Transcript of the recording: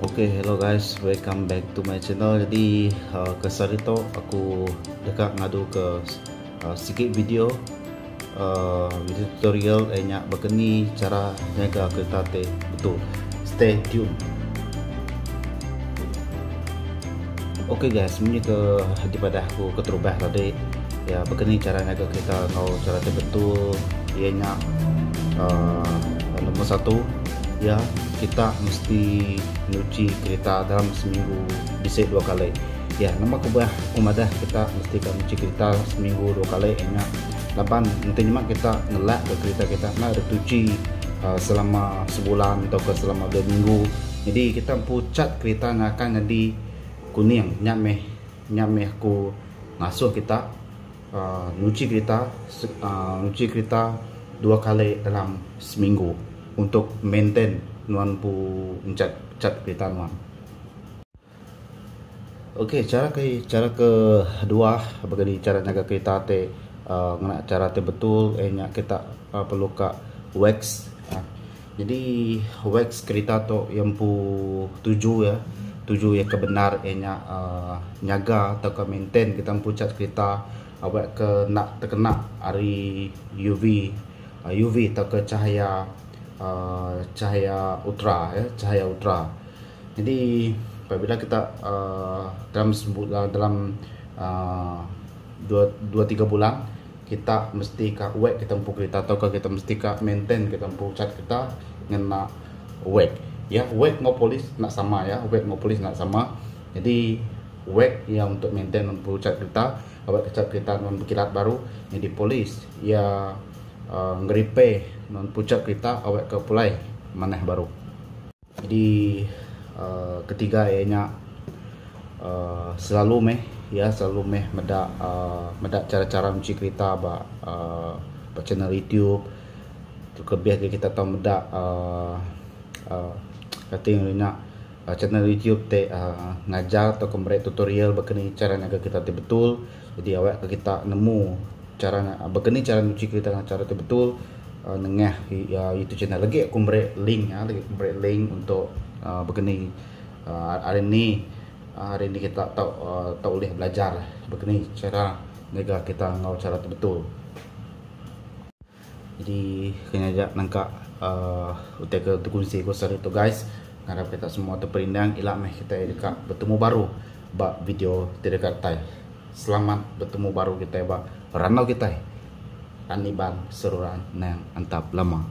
Okay, hello guys, welcome back to my channel. Jadi uh, kesari tu aku dekat ngadu ke uh, sikit video uh, video tutorial eh nyak begini cara jaga kereta te betul. Stay tune. Okay guys, ini ke daripada aku keterubah tadi ya begini cara jaga kereta kau cara te betul dia nyak uh, nombor satu ya kita mesti nyuci kereta dalam seminggu bisa dua kali. Ya nama kubah kumadah kita mesti kan nyuci kereta seminggu dua kali enak lapan nanti nyemak kita ngelak ke kereta kita nak ada uh, selama sebulan atau ke selama dua minggu. Jadi kita pucat kereta akan jadi kuning. Nyameh nyameh ku ngasuh kita uh, nyuci kereta uh, nyuci kereta dua kali dalam seminggu untuk maintain nuan pu cat cat kereta nuan. Okey, cara ke cara ke dua bagi cara jaga kereta te uh, cara te betul eh kita uh, perlu ka wax. Uh. Jadi wax kereta tu yang pu tuju ya. Tuju yang kebenar eh uh, nyaga atau ke maintain kita pu cat kereta awak ke nak terkena hari UV uh, UV atau ke cahaya uh, cahaya ultra ya cahaya ultra. Jadi apabila kita uh, dalam uh, dalam uh, dua dua tiga bulan kita mesti ka wet kita mampu kita atau kita mesti ka maintain kita mampu cat kita dengan nak ya wet ngau polis nak sama ya wet ngau polis nak sama. Jadi wet yang untuk maintain mampu cat kita awak cat kita mampu kilat baru jadi polis. Ya uh, ngeripe non pucat kita awak ke pulai maneh baru. Jadi uh, ketiga ianya uh, selalu meh ya selalu meh medak uh, medak cara-cara mencuci kereta ba uh, ba channel YouTube. Tu kebiah kita tahu medak uh, uh, kata yang nak uh, channel YouTube te uh, ngajar atau kembali tutorial bagaimana cara naga kita te betul. Jadi awak kita nemu cara begini cara nyuci kereta dengan cara betul uh, nengah ya YouTube channel lagi aku beri link ya lagi aku beri link untuk uh, begini uh, hari uh, hari ini kita tahu uh, tahu boleh belajar begini cara nega kita ngau cara betul. Jadi kena aja nangka uh, utek ke tukunsi ko sari to guys. Harap kita semua terperindang ilak meh kita dekat bertemu baru ba video dekat tai selamat bertemu baru kita ba ranau kita Aniban seruran nang antap lama